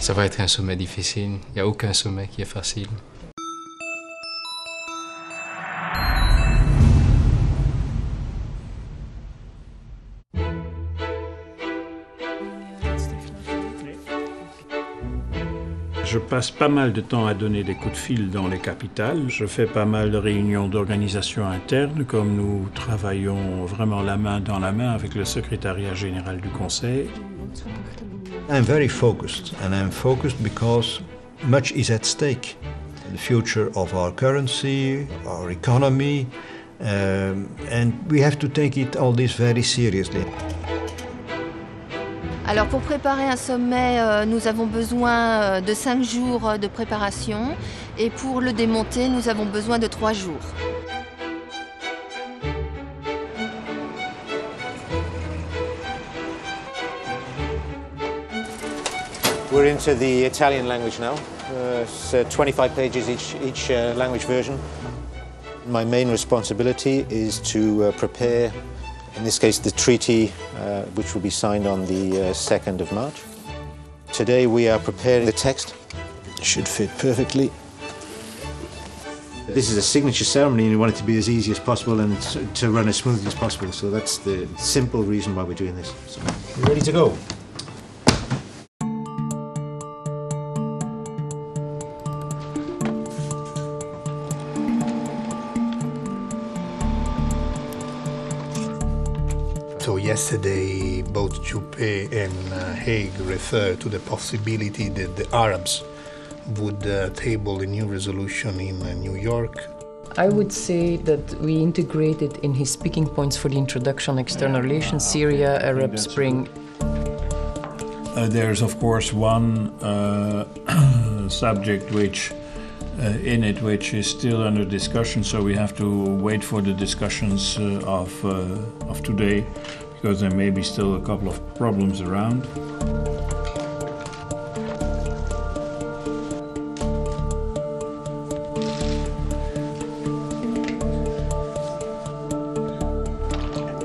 Ça va être un sommet difficile. Il n'y a aucun sommet qui est facile. Je passe pas mal de temps à donner des coups de fil dans les capitales. Je fais pas mal de réunions d'organisation interne, comme nous travaillons vraiment la main dans la main avec le secrétariat général du Conseil. I'm very focused, and I'm focused because much is at stake. The future of our currency, our economy, um, and we have to take it all this very seriously. Alors pour préparer un sommet, euh, nous avons besoin euh, de 5 jours euh, de préparation et pour le démonter, nous avons besoin de 3 jours. We're into the Italian language now. Uh, it's uh, 25 pages each, each uh, language version. My main responsibility is to uh, prepare, in this case, the treaty uh, which will be signed on the uh, 2nd of March. Today we are preparing the text. It should fit perfectly. This is a signature ceremony and we want it to be as easy as possible and to run as smoothly as possible. So that's the simple reason why we're doing this. So, you ready to go? So yesterday, both Juppé and uh, Hague referred to the possibility that the Arabs would uh, table a new resolution in uh, New York. I would say that we integrated in his speaking points for the introduction external relations, Syria, Arab Spring. Uh, there's, of course, one uh, subject which in it which is still under discussion, so we have to wait for the discussions uh, of, uh, of today because there may be still a couple of problems around.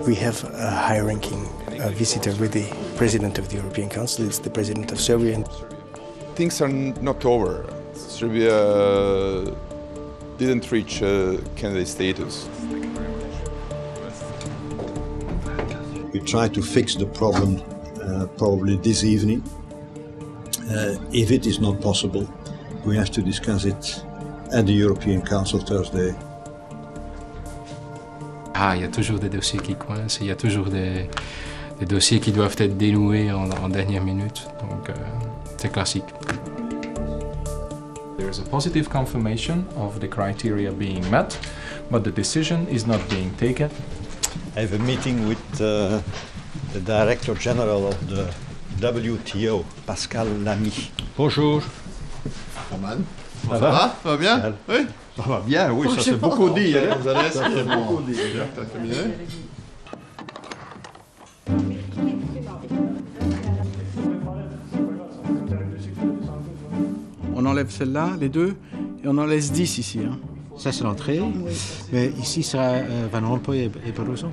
We have a high ranking uh, visitor with the President of the European Council, it's the President of Serbia. Things are not over. Serbia didn't reach uh, candidate status. We try to fix the problem uh, probably this evening. Uh, if it is not possible, we have to discuss it at the European Council Thursday. Ah, il y a toujours des dossiers qui coincent, il y a toujours des, des dossiers qui doivent être dénoués en, en dernière minute. Donc, euh, c'est classique. There is a positive confirmation of the criteria being met, but the decision is not being taken. I have a meeting with uh, the Director General of the WTO, Pascal Lamy. Bonjour. Roman. Ça Ça va va Ça va bien Ça Oui Ça va bien, oui, ça c'est beaucoup dit. Hein. Vous allez Ça, c'est beaucoup dit. Enlève celle-là, les deux, et on en laisse 10 ici. hein. Ça, c'est l'entrée. Mais ici sera euh, Van Rompuy et, et Barroso.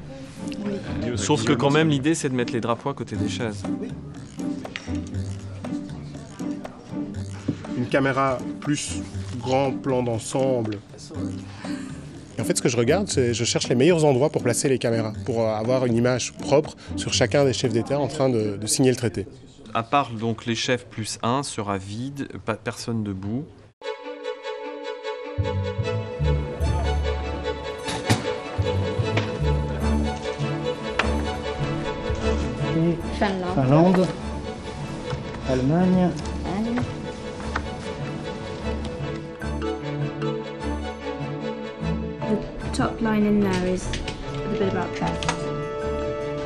Sauf que quand même, l'idée, c'est de mettre les drapeaux à côté des chaises. une caméra plus grand plan d'ensemble. Et en fait, ce que je regarde, c'est je cherche les meilleurs endroits pour placer les caméras, pour avoir une image propre sur chacun des chefs d'État en train de, de signer le traité. À part donc les chefs plus 1 sera vide, pas personne debout. Finlande. Finlande, Allemagne, The top line in there is a bit about trust.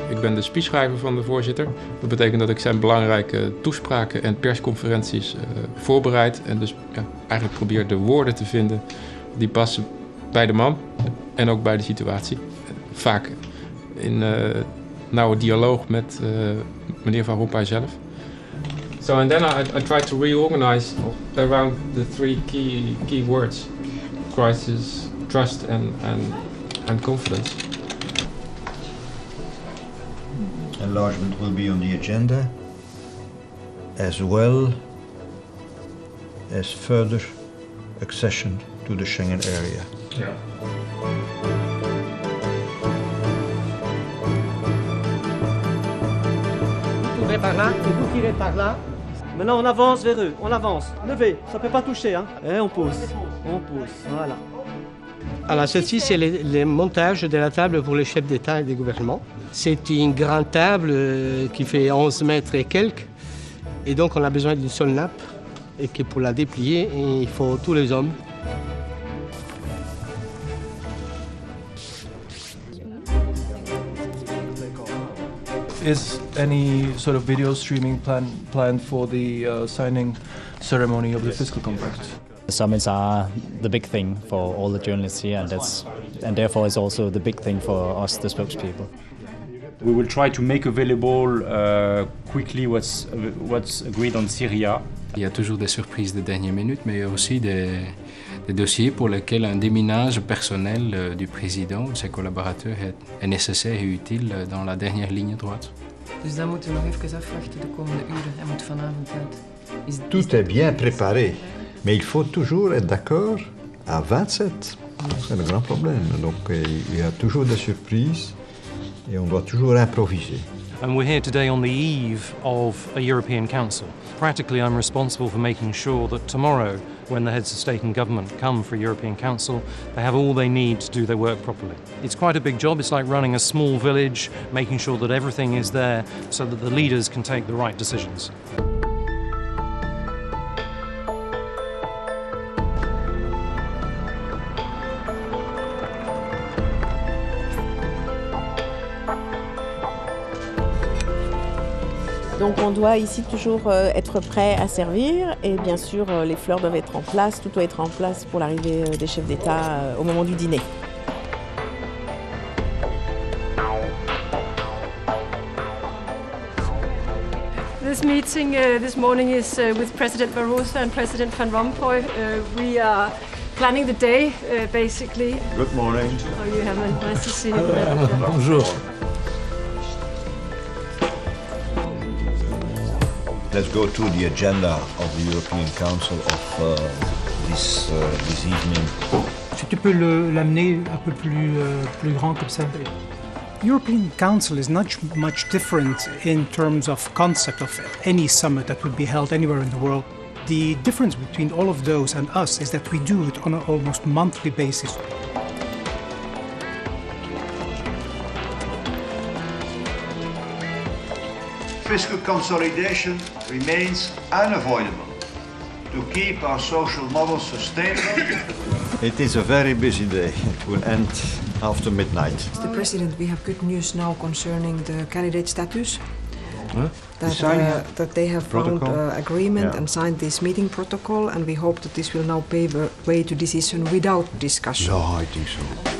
Ik ben de speechschrijver van de voorzitter. Dat betekent dat ik zijn belangrijke toespraken en persconferenties eh, voorbereid. En dus ja, eigenlijk probeer de woorden te vinden die passen bij de man en ook bij de situatie. Vaak in eh, nauwe dialoog met eh, meneer Van Rompuy zelf. So and then I, I try to reorganize around the three key key words: crisis, trust, and and and confidence. Enlargement will be on the agenda, as well as further accession to the Schengen area. Vous tournez par là et vous tirez par là. Maintenant, on avance vers eux. On avance. Levez. Ça peut pas toucher. Hein. Et on pousse. On pousse. Voilà. Alors, ceci, c'est le, montage de la table pour les chefs d'État et de gouvernement. C'est une grande table euh, qui fait 11 mètres et quelques. Et donc, on a besoin d'une seule nappe. Et que pour la déplier, il faut tous les hommes. Is any sort of video streaming plan planned for the uh, signing ceremony of the fiscal compact? The summits are the big thing for all the journalists here, and that's and therefore it's also the big thing for us, the spokespeople. We will try to make available uh, quickly what's what's agreed on Syria. Il y a toujours des surprises de dernière minute, mais il y a aussi des, des dossiers pour lesquels un déminage personnel euh, du président ou de ses collaborateurs est, est nécessaire et utile euh, dans la dernière ligne droite. Tout est bien préparé, mais il faut toujours être d'accord à 27. C'est le grand problème. Donc euh, il y a toujours des surprises et on doit toujours improviser. And we're here today on the eve of a European Council. Practically, I'm responsible for making sure that tomorrow, when the heads of state and government come for a European Council, they have all they need to do their work properly. It's quite a big job. It's like running a small village, making sure that everything is there so that the leaders can take the right decisions. Donc on doit ici toujours euh, être prêt à servir et bien sûr euh, les fleurs doivent être en place, tout doit être en place pour l'arrivée euh, des chefs d'État au moment du dîner. This meeting uh, this morning is uh, with President Barroso and President Van Rompuy. Uh, we are planning the day, uh, basically. Good morning. How are you, Herman? Nice to see you. Bonjour. Let's go to the agenda of the European Council of uh, this, uh, this evening. Si tu peux le- l'amener un peu plus, euh, plus grand comme ça. European Council is not much different in terms of concept of any summit that would be held anywhere in the world. The difference between all of those and us is that we do it on an almost monthly basis. Fiscal consolidation remains unavoidable. To keep our social model sustainable, It is a very busy day. It will end after midnight. Mr. President, we have good news now concerning the candidate status. Huh? That, uh, that they have protocol? found uh, agreement Yeah. and signed this meeting protocol, and we hope that this will now pave a way to decision without discussion. No, I think so.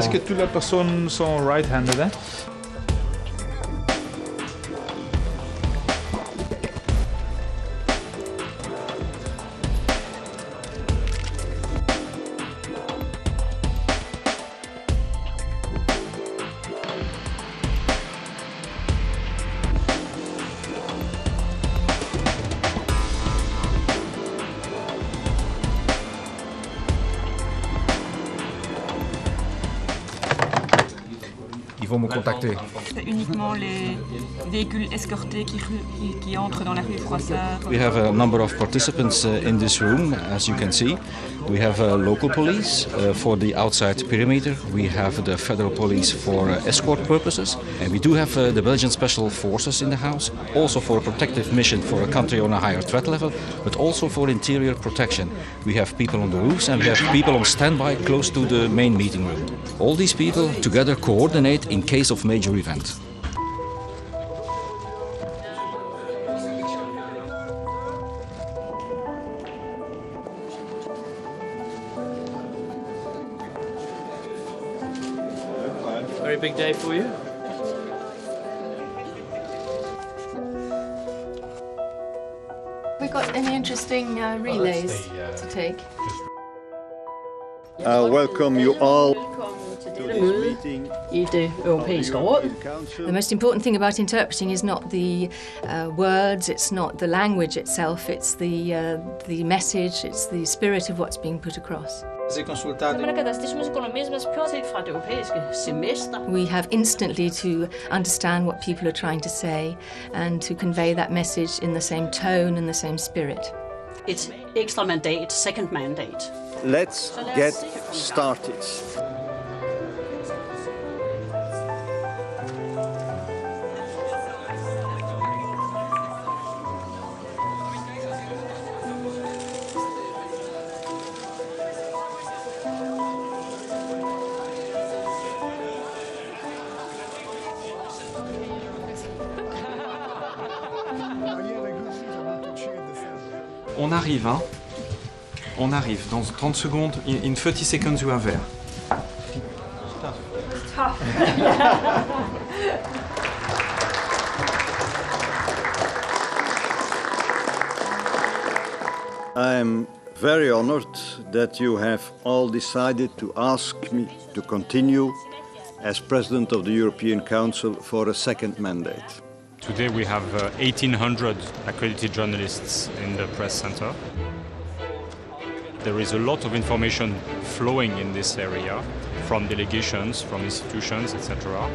Presque toutes les personnes sont right-handed. Hein? Contacter. C'est uniquement les véhicules escortés qui, qui, qui entrent dans la rue Froissart. We have a number of participants uh, in this room, as you can see. We have uh, local police uh, for the outside perimeter. We have the federal police for uh, escort purposes. And we do have uh, the Belgian Special Forces in the house, also for a protective mission for a country on a higher threat level, but also for interior protection. We have people on the roofs and we have people on standby close to the main meeting room. All these people together coordinate in case of major event. Very big day for you. We got any interesting uh, relays to take? I welcome you all. Welcome today møde i det europæiske råd. The most important thing about interpreting is not the uh, words, it's not the language itself, it's the, uh, the message, it's the spirit of what's being put across. We have instantly to understand what people are trying to say and to convey that message in the same tone and the same spirit. Et ekstra mandat, second mandate. Let's get started. On arrive, hein On arrive. Dans 30 secondes, in, in 30 seconds you are there. I am very honored that you have all decided to ask me to continue as President of the European Council for a second mandate. Today we have uh, 1,800 accredited journalists in the press center. There is a lot of information flowing in this area from delegations, from institutions, etc.,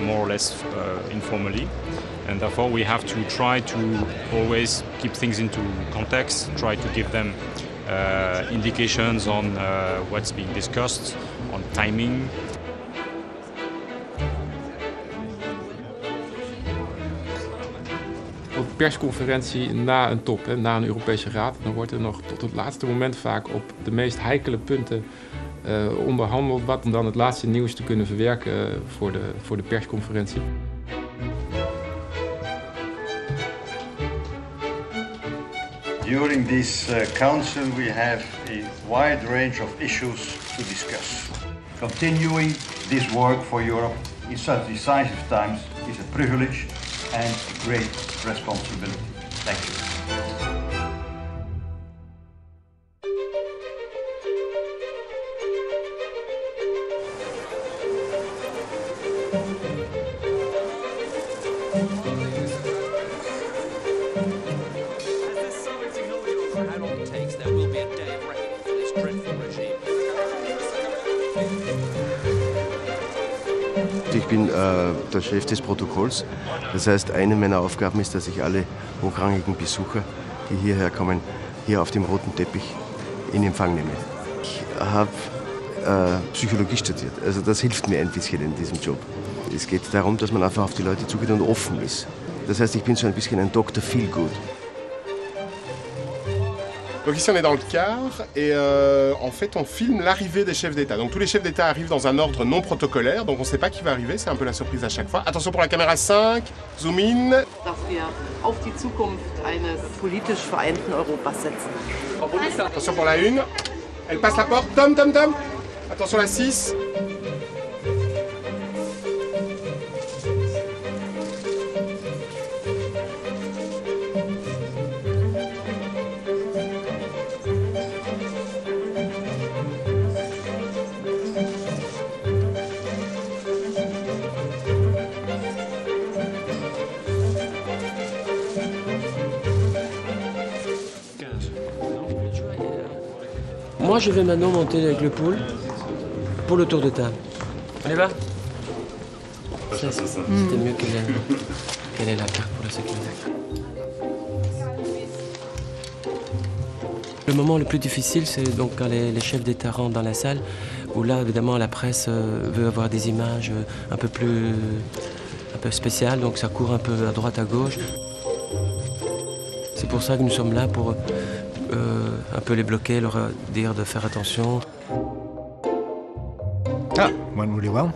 more or less uh, informally. And therefore, we have to try to always keep things into context, try to give them uh, indications on uh, what's being discussed, on timing, Op persconferentie na een top, hè, na een Europese Raad, dan wordt er nog tot het laatste moment vaak op de meest heikele punten uh, onderhandeld. Wat om dan het laatste nieuws te kunnen verwerken uh, voor, de, voor de persconferentie. During this uh, council, we have a wide range of issues to discuss. Continuing this work for Europe in such decisive times is a privilege and great responsibility. Thank you. Chef des Protokolls. Das heißt, eine meiner Aufgaben ist, dass ich alle hochrangigen Besucher, die hierher kommen, hier auf dem roten Teppich in Empfang nehme. Ich habe äh, Psychologie studiert, also das hilft mir ein bisschen in diesem Job. Es geht darum, dass man einfach auf die Leute zugeht und offen ist. Das heißt, ich bin so ein bisschen ein Dr. Feelgood. Donc ici on est dans le car et euh, en fait on filme l'arrivée des chefs d'État. Donc tous les chefs d'État arrivent dans un ordre non protocolaire, donc on ne sait pas qui va arriver, c'est un peu la surprise à chaque fois. Attention pour la caméra 5, zoom in. Attention pour la 1. Elle passe la porte. Tom, tom, tom. Attention la 6. Moi, je vais maintenant monter avec le pool pour le tour de table. On y va? C'était mieux qu'elle ait, la carte pour la sécurité. Le moment le plus difficile, c'est donc quand les, les chefs d'État rentrent dans la salle, où là, évidemment, la presse euh, veut avoir des images euh, un peu plus un peu spéciales, donc ça court un peu à droite, à gauche. C'est pour ça que nous sommes là, pour euh, un peu les bloquer, leur dire de faire attention. Ah, went really well.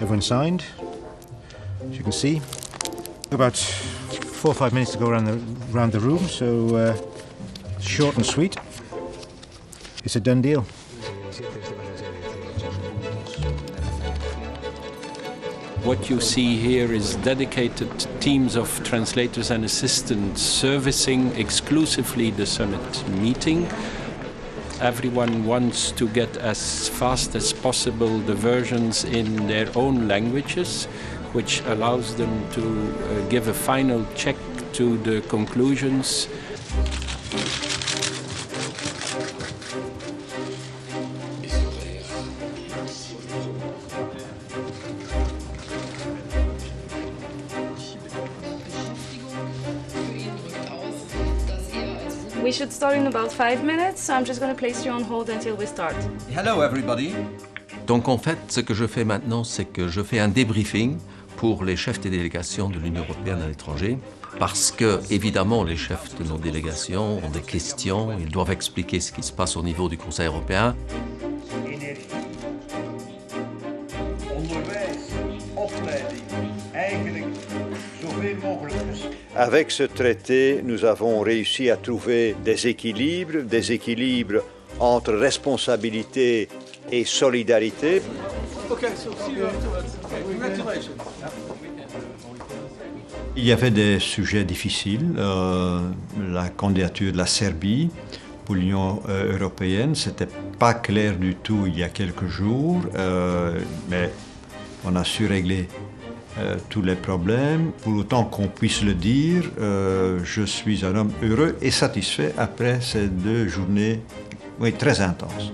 Everyone signed. As you can see, about four or five minutes to go around the around the room, so uh, short and sweet. It's a done deal. What you see here is dedicated teams of translators and assistants servicing exclusively the summit meeting. Everyone wants to get as fast as possible the versions in their own languages, which allows them to uh, give a final check to the conclusions. Should start in about five minutes, so I'm just going to place you on hold until we start. Hello everybody. Donc en fait, ce que je fais maintenant, c'est que je fais un débriefing pour les chefs des délégations de l'Union européenne à l'étranger, parce que évidemment les chefs de nos délégations ont des questions, ils doivent expliquer ce qui se passe au niveau du Conseil européen. Avec ce traité, nous avons réussi à trouver des équilibres, des équilibres entre responsabilité et solidarité. Il y avait des sujets difficiles. euh, la candidature de la Serbie pour l'Union euh, européenne, c'était pas clair du tout il y a quelques jours, euh, mais on a su régler euh, tous les problèmes. Pour autant qu'on puisse le dire, euh, je suis un homme heureux et satisfait après ces deux journées très intenses.